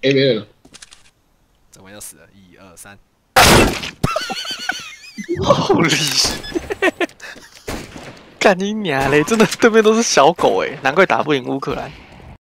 A 没了，怎么要死了？一二三，好厉害！干你娘嘞！真的对面都是小狗哎，难怪打不赢乌克兰。